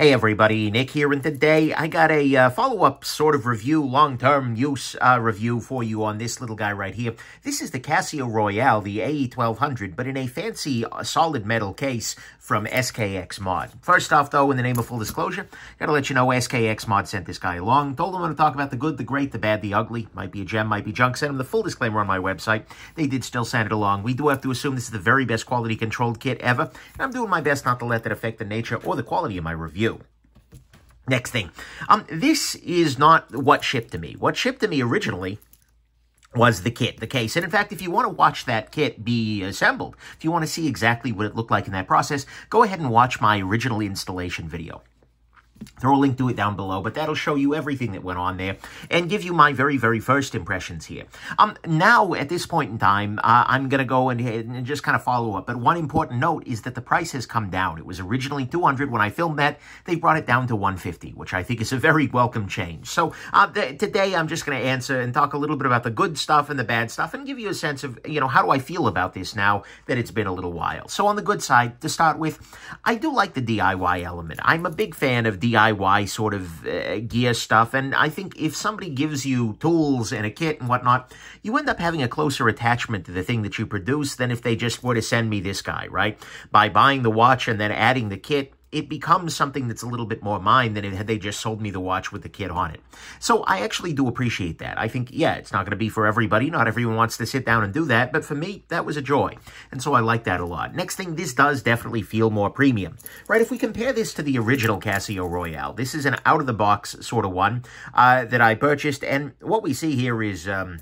Hey everybody, Nick here, and today I got a uh, follow-up sort of review, long-term use uh, review for you on this little guy right here. This is the Casio Royale, the AE1200, but in a fancy uh, solid metal case from SKX Mod. First off, though, in the name of full disclosure, gotta let you know SKX Mod sent this guy along. Told him I'm gonna talk about the good, the great, the bad, the ugly. Might be a gem, might be junk. Sent him the full disclaimer on my website. They did still send it along. We do have to assume this is the very best quality controlled kit ever, and I'm doing my best not to let that affect the nature or the quality of my review. Next thing. Um, this is not what shipped to me. What shipped to me originally was the kit, the case. And in fact, if you want to watch that kit be assembled, if you want to see exactly what it looked like in that process, go ahead and watch my original installation video. Throw a link to it down below, but that'll show you everything that went on there and give you my very, very first impressions here. Um, now, at this point in time, uh, I'm going to go and, and just kind of follow up. But one important note is that the price has come down. It was originally 200 when I filmed that. They brought it down to 150, which I think is a very welcome change. So uh, today, I'm just going to answer and talk a little bit about the good stuff and the bad stuff and give you a sense of, you know, how do I feel about this now that it's been a little while. So on the good side, to start with, I do like the DIY element. I'm a big fan of DIY DIY sort of uh, gear stuff. And I think if somebody gives you tools and a kit and whatnot, you end up having a closer attachment to the thing that you produce than if they just were to send me this guy, right? By buying the watch and then adding the kit, it becomes something that's a little bit more mine than had they just sold me the watch with the kid on it. So I actually do appreciate that. I think, yeah, it's not going to be for everybody. Not everyone wants to sit down and do that. But for me, that was a joy. And so I like that a lot. Next thing, this does definitely feel more premium. Right, if we compare this to the original Casio Royale, this is an out-of-the-box sort of one uh, that I purchased. And what we see here is... Um,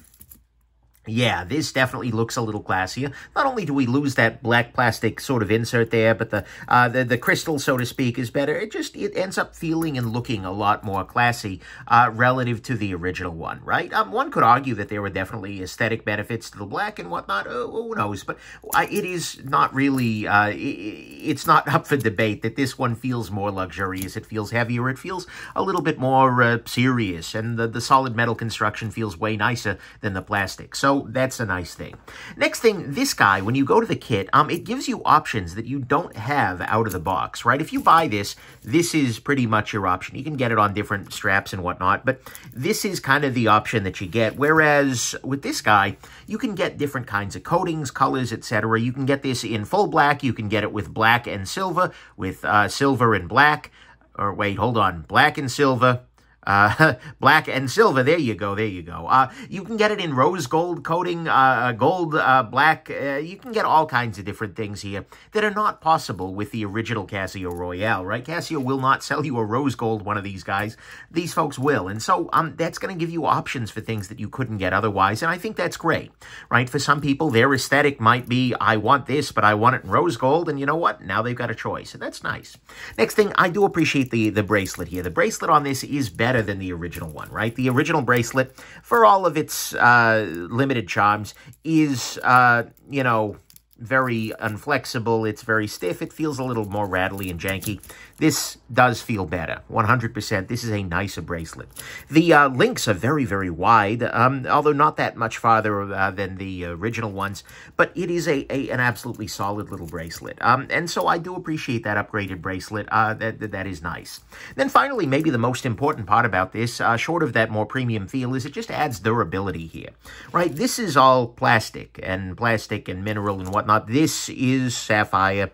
yeah, this definitely looks a little classier. Not only do we lose that black plastic sort of insert there, but the uh, the, the crystal, so to speak, is better. It just it ends up feeling and looking a lot more classy uh, relative to the original one, right? Um, one could argue that there were definitely aesthetic benefits to the black and whatnot. Oh, who knows? But uh, it is not really. Uh, it, it's not up for debate that this one feels more luxurious. It feels heavier. It feels a little bit more uh, serious, and the the solid metal construction feels way nicer than the plastic. So that's a nice thing. Next thing, this guy, when you go to the kit, um, it gives you options that you don't have out of the box, right? If you buy this, this is pretty much your option. You can get it on different straps and whatnot, but this is kind of the option that you get. Whereas with this guy, you can get different kinds of coatings, colors, etc. You can get this in full black. You can get it with black and silver, with uh, silver and black. Or wait, hold on. Black and silver, uh, black and silver, there you go, there you go. Uh, you can get it in rose gold coating, uh, uh gold, uh, black. Uh, you can get all kinds of different things here that are not possible with the original Casio Royale, right? Casio will not sell you a rose gold one of these guys. These folks will. And so um, that's going to give you options for things that you couldn't get otherwise. And I think that's great, right? For some people, their aesthetic might be, I want this, but I want it in rose gold. And you know what? Now they've got a choice. And that's nice. Next thing, I do appreciate the, the bracelet here. The bracelet on this is better better than the original one, right? The original bracelet, for all of its uh, limited charms, is, uh, you know, very unflexible. It's very stiff. It feels a little more rattly and janky. This does feel better, 100%. This is a nicer bracelet. The uh, links are very, very wide, um, although not that much farther uh, than the original ones, but it is a, a an absolutely solid little bracelet. Um, and so I do appreciate that upgraded bracelet. Uh, that, that, is nice. Then finally, maybe the most important part about this, uh, short of that more premium feel, is it just adds durability here, right? This is all plastic and plastic and mineral and whatnot. Now this is sapphire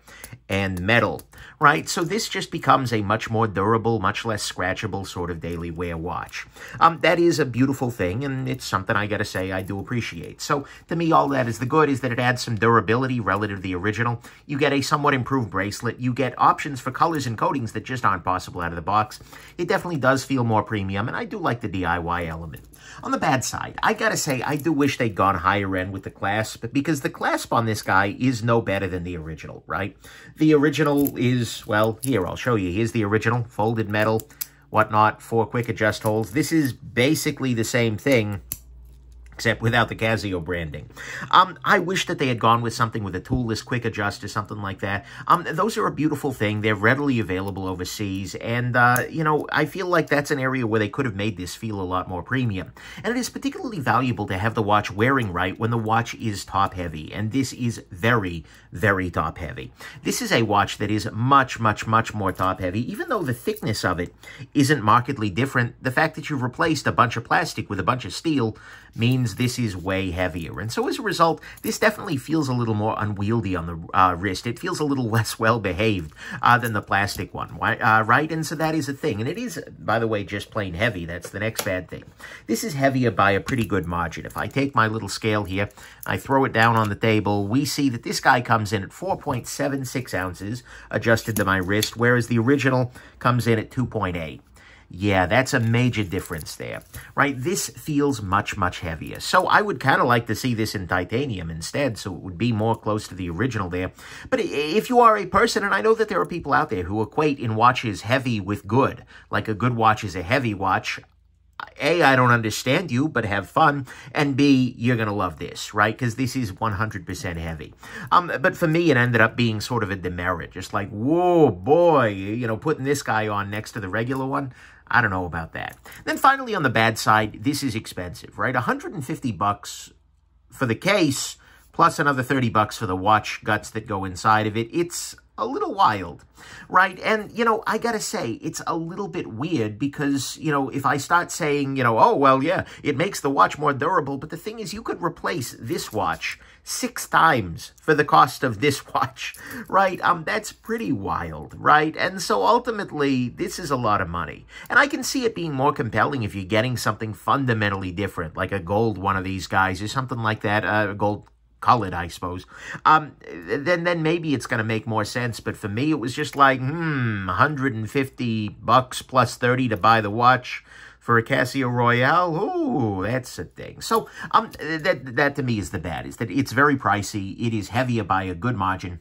and metal right? So this just becomes a much more durable, much less scratchable sort of daily wear watch. Um, that is a beautiful thing, and it's something I got to say I do appreciate. So to me, all that is the good is that it adds some durability relative to the original. You get a somewhat improved bracelet. You get options for colors and coatings that just aren't possible out of the box. It definitely does feel more premium, and I do like the DIY element. On the bad side, I gotta say, I do wish they'd gone higher end with the clasp, because the clasp on this guy is no better than the original, right? The original is, well, here, I'll show you. Here's the original, folded metal, whatnot, four quick adjust holes. This is basically the same thing, except without the Casio branding. Um, I wish that they had gone with something with a toolless quick adjust or something like that. Um, those are a beautiful thing. They're readily available overseas, and, uh, you know, I feel like that's an area where they could have made this feel a lot more premium. And it is particularly valuable to have the watch wearing right when the watch is top-heavy, and this is very, very top-heavy. This is a watch that is much, much, much more top-heavy, even though the thickness of it isn't markedly different. The fact that you've replaced a bunch of plastic with a bunch of steel means this is way heavier. And so as a result, this definitely feels a little more unwieldy on the uh, wrist. It feels a little less well-behaved uh, than the plastic one, uh, right? And so that is a thing. And it is, by the way, just plain heavy. That's the next bad thing. This is heavier by a pretty good margin. If I take my little scale here, I throw it down on the table, we see that this guy comes in at 4.76 ounces adjusted to my wrist, whereas the original comes in at 2.8. Yeah, that's a major difference there, right? This feels much, much heavier. So I would kind of like to see this in titanium instead, so it would be more close to the original there. But if you are a person, and I know that there are people out there who equate in watches heavy with good, like a good watch is a heavy watch, a, I don't understand you, but have fun. And B, you're going to love this, right? Because this is 100% heavy. Um, but for me, it ended up being sort of a demerit. Just like, whoa, boy, you know, putting this guy on next to the regular one. I don't know about that. Then finally, on the bad side, this is expensive, right? 150 bucks for the case, plus another 30 bucks for the watch guts that go inside of it. It's a little wild, right? And, you know, I gotta say, it's a little bit weird because, you know, if I start saying, you know, oh, well, yeah, it makes the watch more durable, but the thing is, you could replace this watch six times for the cost of this watch, right? Um, that's pretty wild, right? And so ultimately, this is a lot of money. And I can see it being more compelling if you're getting something fundamentally different, like a gold one of these guys or something like that, a uh, gold colored, I suppose, um, then then maybe it's going to make more sense. But for me, it was just like, hmm, 150 bucks plus 30 to buy the watch for a Casio Royale. Ooh, that's a thing. So um, that that to me is the bad, is that it's very pricey. It is heavier by a good margin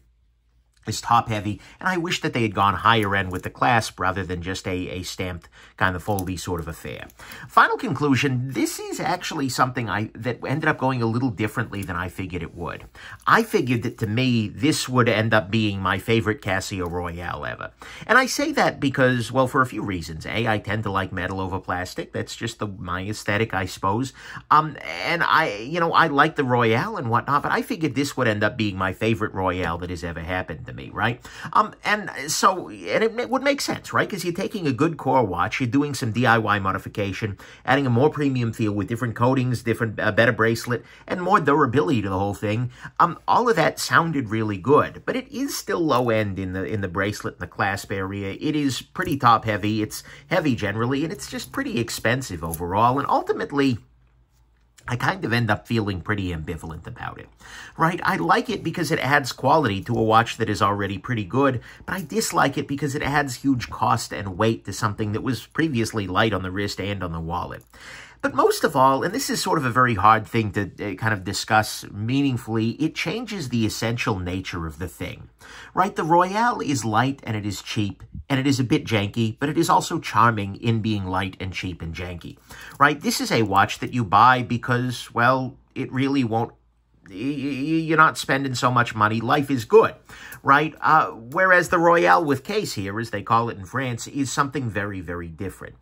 is top heavy, and I wish that they had gone higher end with the clasp rather than just a, a stamped kind of foldy sort of affair. Final conclusion, this is actually something I that ended up going a little differently than I figured it would. I figured that to me, this would end up being my favorite Casio Royale ever. And I say that because, well, for a few reasons. A, I tend to like metal over plastic. That's just the my aesthetic, I suppose. Um, and I, you know, I like the Royale and whatnot, but I figured this would end up being my favorite Royale that has ever happened me, right? Um, and so, and it, it would make sense, right? Because you're taking a good core watch, you're doing some DIY modification, adding a more premium feel with different coatings, different, uh, better bracelet, and more durability to the whole thing. Um, all of that sounded really good, but it is still low end in the in the bracelet and the clasp area. It is pretty top heavy. It's heavy generally, and it's just pretty expensive overall. And ultimately, I kind of end up feeling pretty ambivalent about it, right? I like it because it adds quality to a watch that is already pretty good, but I dislike it because it adds huge cost and weight to something that was previously light on the wrist and on the wallet. But most of all, and this is sort of a very hard thing to uh, kind of discuss meaningfully, it changes the essential nature of the thing, right? The Royale is light and it is cheap and it is a bit janky, but it is also charming in being light and cheap and janky, right? This is a watch that you buy because, well, it really won't you're not spending so much money. Life is good, right? Uh, whereas the Royale with case here, as they call it in France, is something very, very different.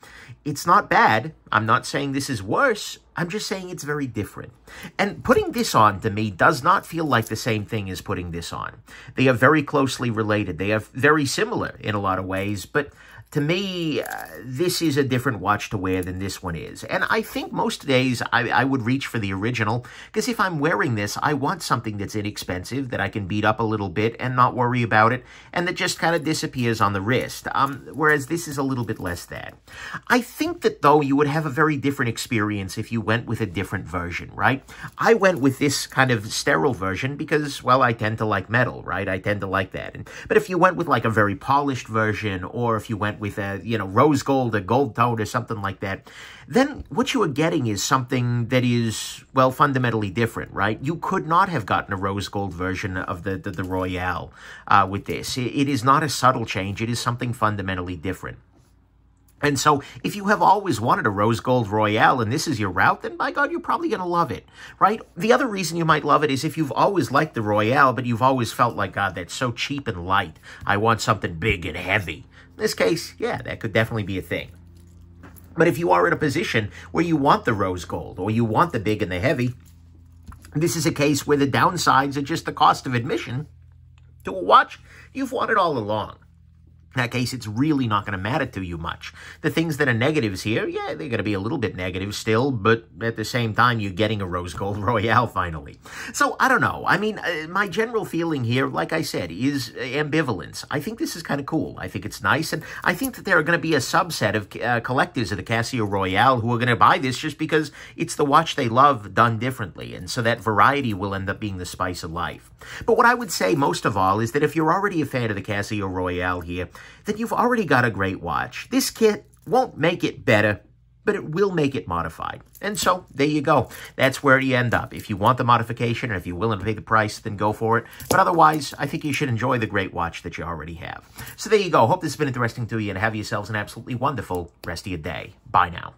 It's not bad. I'm not saying this is worse. I'm just saying it's very different. And putting this on to me does not feel like the same thing as putting this on. They are very closely related. They are very similar in a lot of ways, but to me, uh, this is a different watch to wear than this one is. And I think most days I, I would reach for the original, because if I'm wearing this, I want something that's inexpensive, that I can beat up a little bit and not worry about it, and that just kind of disappears on the wrist, um, whereas this is a little bit less that. I think that, though, you would have a very different experience if you went with a different version, right? I went with this kind of sterile version because, well, I tend to like metal, right? I tend to like that. And, but if you went with like a very polished version, or if you went with a, you know, rose gold, a gold tone or something like that, then what you are getting is something that is, well, fundamentally different, right? You could not have gotten a rose gold version of the, the, the Royale uh, with this. It, it is not a subtle change. It is something fundamentally different. And so if you have always wanted a rose gold royale and this is your route, then by God, you're probably going to love it, right? The other reason you might love it is if you've always liked the royale, but you've always felt like, God, that's so cheap and light. I want something big and heavy. In this case, yeah, that could definitely be a thing. But if you are in a position where you want the rose gold or you want the big and the heavy, this is a case where the downsides are just the cost of admission to a watch you've wanted all along. In that case, it's really not going to matter to you much. The things that are negatives here, yeah, they're going to be a little bit negative still, but at the same time, you're getting a Rose Gold Royale finally. So, I don't know. I mean, uh, my general feeling here, like I said, is ambivalence. I think this is kind of cool. I think it's nice, and I think that there are going to be a subset of uh, collectors of the Casio Royale who are going to buy this just because it's the watch they love done differently, and so that variety will end up being the spice of life. But what I would say most of all is that if you're already a fan of the Casio Royale here, then you've already got a great watch. This kit won't make it better, but it will make it modified. And so, there you go. That's where you end up. If you want the modification, and if you're willing to pay the price, then go for it. But otherwise, I think you should enjoy the great watch that you already have. So there you go. Hope this has been interesting to you, and have yourselves an absolutely wonderful rest of your day. Bye now.